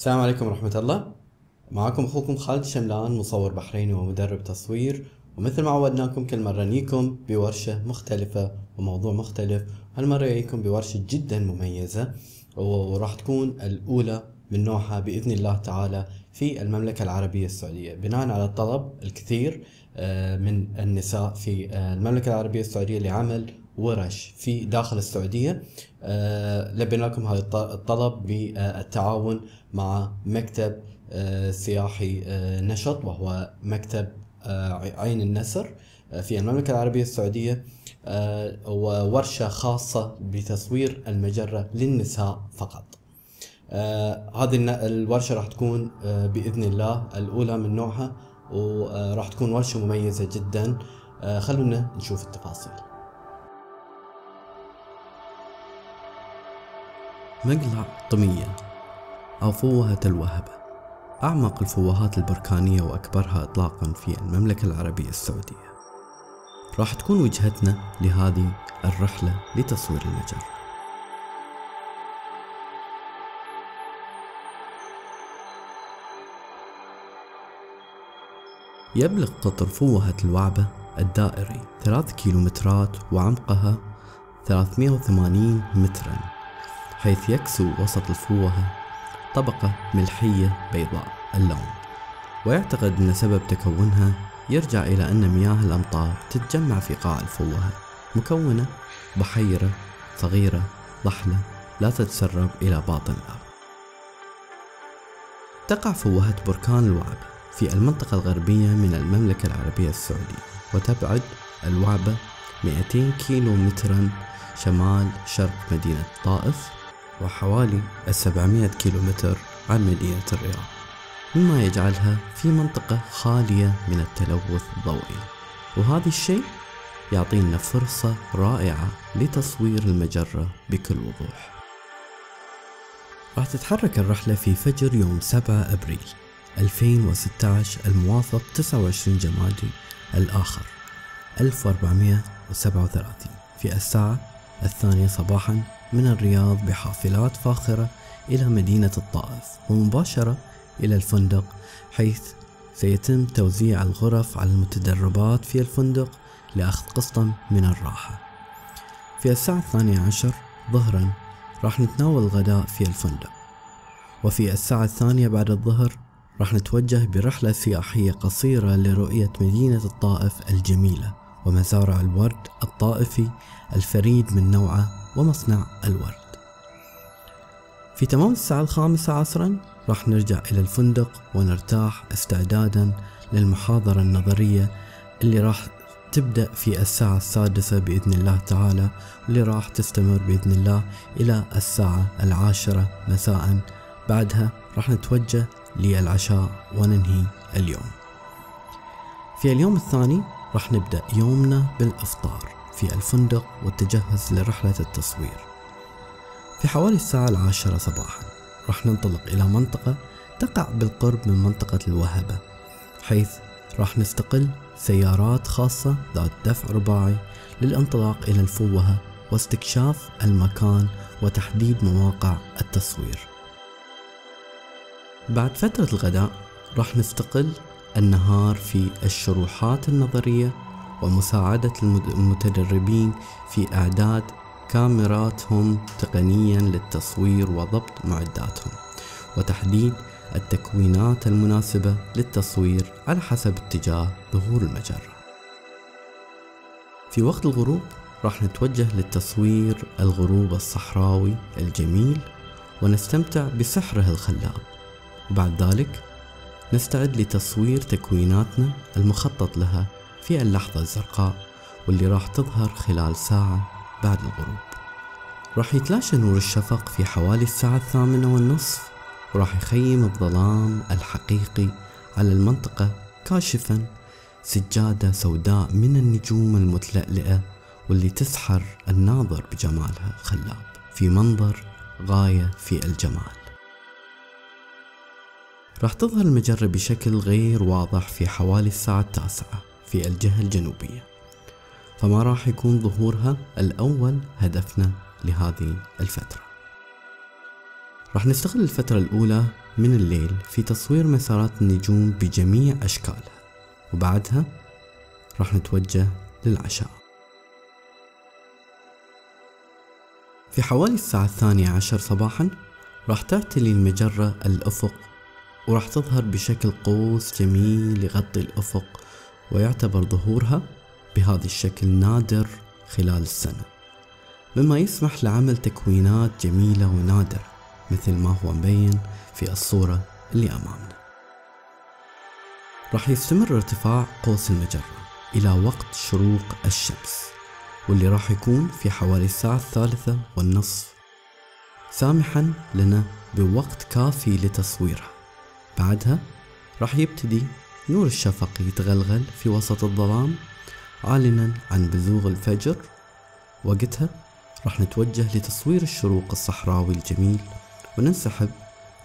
السلام عليكم ورحمة الله. معكم أخوكم خالد شملان مصور بحريني ومدرب تصوير. ومثل ما عودناكم كل مرة نيكم بورشة مختلفة وموضوع مختلف. هالمرة جايكم بورشة جدا مميزة وراح تكون الأولى من نوعها بإذن الله تعالى في المملكة العربية السعودية. بناء على الطلب الكثير آه، من النساء في آه، المملكة العربية السعودية لعمل ورش في داخل السعودية. آه، لبينا لكم هذا الطلب بالتعاون مع مكتب سياحي نشط وهو مكتب عين النسر في المملكة العربية السعودية. وورشة خاصة بتصوير المجرة للنساء فقط. هذه الورشة راح تكون بإذن الله الأولى من نوعها وراح تكون ورشة مميزة جدا. آه، خلونا نشوف التفاصيل. مقلع طمية أو فوهة الوهبة أعمق الفوهات البركانية وأكبرها إطلاقا في المملكة العربية السعودية. راح تكون وجهتنا لهذه الرحلة لتصوير المجرة يبلغ قطر فوهة الوعبة الدائري ثلاث كيلومترات وعمقها 380 مترا. حيث يكسو وسط الفوهة طبقة ملحية بيضاء اللون. ويعتقد أن سبب تكونها يرجع إلى أن مياه الأمطار تتجمع في قاع الفوهة مكونة بحيرة صغيرة ضحلة لا تتسرب إلى باطن. الأرض تقع فوهة بركان الوعبة في المنطقة الغربية من المملكة العربية السعودية وتبعد الوعبة 200 كيلو مترا شمال شرق مدينة طائف وحوالي 700 كيلو متر عن مدينة الرياض مما يجعلها في منطقة خالية من التلوث الضوئي. وهذا الشيء يعطينا فرصة رائعة لتصوير المجرة بكل وضوح. راح تتحرك الرحلة في فجر يوم 7 أبريل 2016 الموافق 29 جمادي الآخر 1437 في الساعة الثانية صباحا من الرياض بحافلات فاخرة إلى مدينة الطائف ومباشرة إلى الفندق حيث سيتم توزيع الغرف على المتدربات في الفندق لأخذ قسطا من الراحة. في الساعة الثانية عشر ظهرا راح نتناول الغداء في الفندق. وفي الساعة الثانية بعد الظهر راح نتوجه برحلة سياحية قصيرة لرؤية مدينة الطائف الجميلة. ومزارع الورد الطائفي الفريد من نوعه ومصنع الورد. في تمام الساعة الخامسة عصرا راح نرجع إلى الفندق ونرتاح استعدادا للمحاضرة النظرية اللي راح تبدأ في الساعة السادسة بإذن الله تعالى واللي راح تستمر بإذن الله إلى الساعة العاشرة مساء. بعدها راح نتوجه للعشاء وننهي اليوم. في اليوم الثاني راح نبدأ يومنا بالإفطار في الفندق والتجهز لرحلة التصوير. في حوالي الساعة العاشرة صباحا راح ننطلق إلى منطقة تقع بالقرب من منطقة الوهبة حيث راح نستقل سيارات خاصة ذات دفع رباعي للانطلاق إلى الفوهة واستكشاف المكان وتحديد مواقع التصوير. بعد فترة الغداء راح نستقل النهار في الشروحات النظرية ومساعدة المتدربين في إعداد كاميراتهم تقنيا للتصوير وضبط معداتهم وتحديد التكوينات المناسبة للتصوير على حسب اتجاه ظهور المجرة. في وقت الغروب راح نتوجه للتصوير الغروب الصحراوي الجميل ونستمتع بسحره الخلاب. وبعد ذلك نستعد لتصوير تكويناتنا المخطط لها في اللحظة الزرقاء واللي راح تظهر خلال ساعة بعد الغروب. راح يتلاشى نور الشفق في حوالي الساعة الثامنة والنصف وراح يخيم الظلام الحقيقي على المنطقة كاشفا سجادة سوداء من النجوم المتلألئة واللي تسحر الناظر بجمالها الخلاب في منظر غاية في الجمال. راح تظهر المجرة بشكل غير واضح في حوالي الساعة التاسعة في الجهة الجنوبية. فما راح يكون ظهورها الأول هدفنا لهذه الفترة. راح نستغل الفترة الأولى من الليل في تصوير مسارات النجوم بجميع أشكالها. وبعدها راح نتوجه للعشاء. في حوالي الساعة الثانية عشر صباحا راح تعتلي المجرة الأفق وراح تظهر بشكل قوس جميل يغطي الأفق ويعتبر ظهورها بهذا الشكل نادر خلال السنة. مما يسمح لعمل تكوينات جميلة ونادرة مثل ما هو مبين في الصورة اللي أمامنا. راح يستمر ارتفاع قوس المجرة إلى وقت شروق الشمس واللي راح يكون في حوالي الساعة الثالثة والنصف. سامحا لنا بوقت كافي لتصويرها. بعدها راح يبتدي نور الشفق يتغلغل في وسط الظلام عالنا عن بزوغ الفجر. وقتها راح نتوجه لتصوير الشروق الصحراوي الجميل وننسحب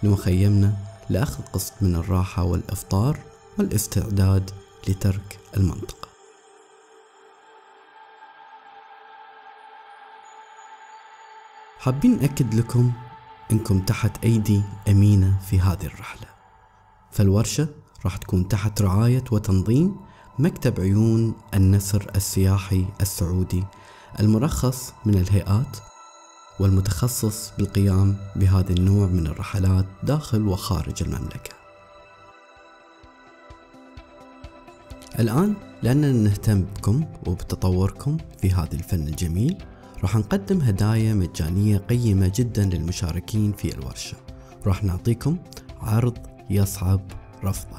لمخيمنا لأخذ قسط من الراحة والإفطار والاستعداد لترك المنطقة. حابين نأكد لكم إنكم تحت أيدي أمينة في هذه الرحلة. فالورشة راح تكون تحت رعاية وتنظيم مكتب عيون النسر السياحي السعودي المرخص من الهيئات والمتخصص بالقيام بهذا النوع من الرحلات داخل وخارج المملكة. الآن لأننا نهتم بكم وبتطوركم في هذا الفن الجميل راح نقدم هدايا مجانية قيمة جدا للمشاركين في الورشة راح نعطيكم عرض يصعب رفضه.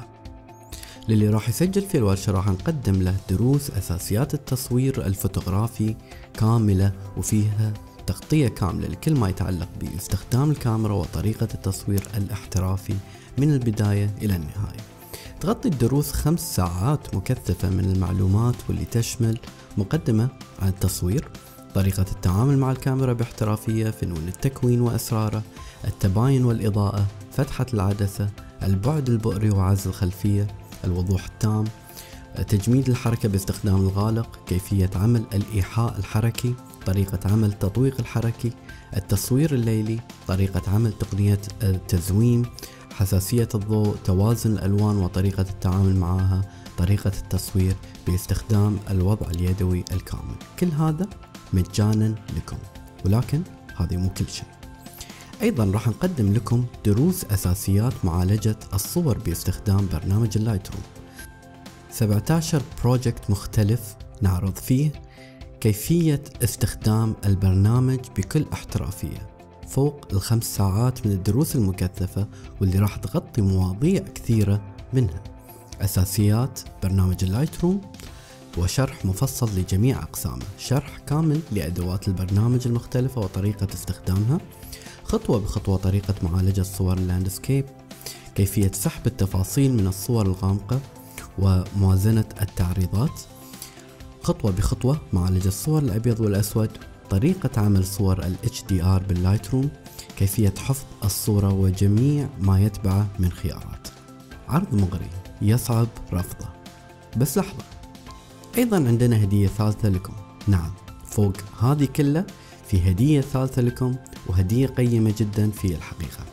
للي راح يسجل في الورشة راح نقدم له دروس أساسيات التصوير الفوتوغرافي كاملة وفيها تغطية كاملة لكل ما يتعلق باستخدام الكاميرا وطريقة التصوير الاحترافي من البداية إلى النهاية. تغطي الدروس خمس ساعات مكثفة من المعلومات واللي تشمل مقدمة عن التصوير طريقة التعامل مع الكاميرا باحترافية فنون التكوين وأسراره التباين والإضاءة فتحة العدسة البعد البؤري وعزل الخلفية الوضوح التام تجميد الحركة باستخدام الغالق كيفية عمل الإيحاء الحركي طريقة عمل التطويق الحركي التصوير الليلي طريقة عمل تقنية التزويم حساسية الضوء توازن الألوان وطريقة التعامل معها طريقة التصوير باستخدام الوضع اليدوي الكامل. كل هذا مجانا لكم ولكن هذه مو كل شيء. أيضا راح نقدم لكم دروس أساسيات معالجة الصور باستخدام برنامج ال Lightroom 17 project مختلف نعرض فيه كيفية استخدام البرنامج بكل احترافية. فوق الخمس ساعات من الدروس المكثفة واللي راح تغطي مواضيع كثيرة منها. أساسيات برنامج ال Lightroom وشرح مفصل لجميع أقسامه. شرح كامل لأدوات البرنامج المختلفة وطريقة استخدامها. خطوة بخطوة طريقة معالجة صور ال landscape كيفية سحب التفاصيل من الصور الغامقة وموازنة التعريضات. خطوة بخطوة معالجة الصور الأبيض والأسود طريقة عمل صور ال HDR بال Lightroom كيفية حفظ الصورة وجميع ما يتبعه من خيارات. عرض مغري يصعب رفضه. بس لحظة. أيضا عندنا هدية ثالثة لكم. نعم فوق هذه كلها في هدية ثالثة لكم وهدية قيمة جدا في الحقيقة.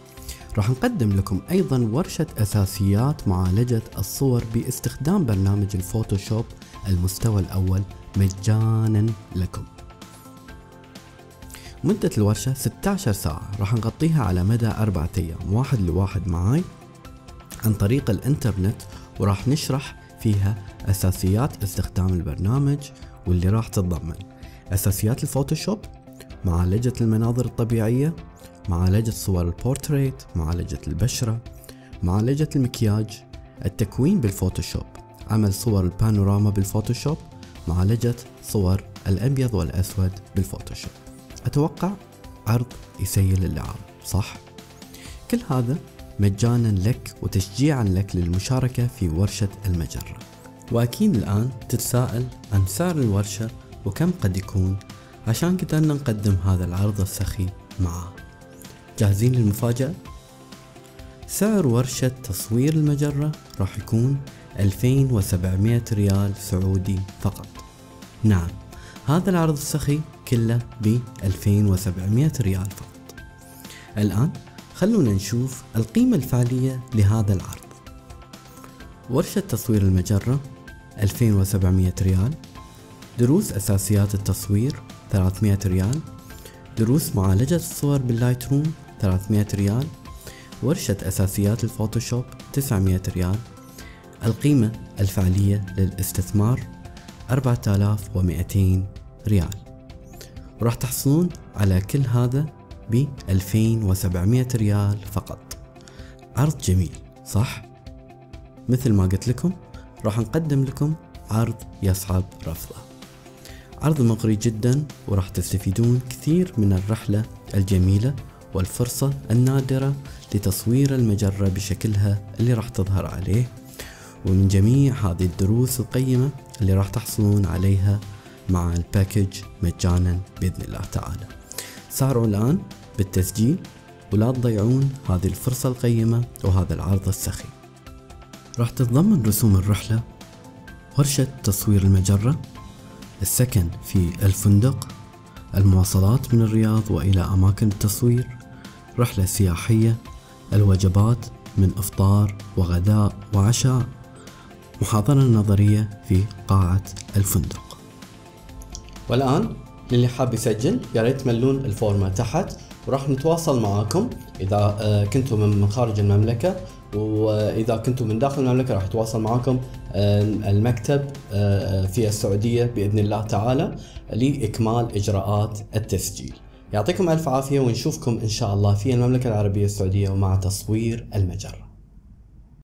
راح نقدم لكم أيضا ورشة أساسيات معالجة الصور باستخدام برنامج الفوتوشوب المستوى الأول مجانا لكم. مدة الورشة 16 ساعة. راح نغطيها على مدى أربعة أيام. واحد لواحد معاي عن طريق الإنترنت وراح نشرح فيها أساسيات استخدام البرنامج واللي راح تتضمن. أساسيات ال Photoshop معالجة المناظر الطبيعية معالجة صور البورتريت معالجة البشرة معالجة المكياج التكوين بال Photoshop عمل صور البانوراما بال Photoshop معالجة صور الأبيض والأسود بال Photoshop أتوقع عرض يسيل اللعاب صح؟ كل هذا مجانا لك وتشجيعا لك للمشاركة في ورشة المجرة وأكيد الآن تتساءل عن سعر الورشة وكم قد يكون عشان قدرنا نقدم هذا العرض السخي معاه جاهزين للمفاجأة؟ سعر ورشة تصوير المجرة راح يكون 2700 ريال سعودي فقط. نعم هذا العرض السخي كله ب 2700 ريال فقط. الآن خلونا نشوف القيمة الفعلية لهذا العرض. ورشة تصوير المجرة 2700 ريال دروس أساسيات التصوير 300 ريال. دروس معالجة الصور بال Lightroom 300 ريال. ورشة أساسيات ال Photoshop 900 ريال. القيمة الفعلية للاستثمار 4200 ريال. وراح تحصلون على كل هذا ب 2700 ريال فقط. عرض جميل صح؟ مثل ما قلت لكم راح نقدم لكم عرض يصعب رفضه. عرض مغري جدا وراح تستفيدون كثير من الرحلة الجميلة والفرصة النادرة لتصوير المجرة بشكلها اللي راح تظهر عليه. ومن جميع هذه الدروس القيمة اللي راح تحصلون عليها مع الباكج مجانا بإذن الله تعالى. سارعوا الآن بالتسجيل ولا تضيعون هذه الفرصة القيمة وهذا العرض السخي راح تتضمن رسوم الرحلة ورشة تصوير المجرة السكن في الفندق المواصلات من الرياض وإلى أماكن التصوير رحلة سياحية الوجبات من إفطار وغداء وعشاء محاضرة نظرية في قاعة الفندق. والآن للي حاب يسجل يا ريت تملون الفورمة تحت وراح نتواصل معاكم. إذا آه، كنتم من خارج المملكة وإذا كنتم من داخل المملكة راح يتواصل معكم آه، المكتب في السعودية بإذن الله تعالى لإكمال إجراءات التسجيل. يعطيكم ألف عافية ونشوفكم إن شاء الله في المملكة العربية السعودية ومع تصوير المجرة.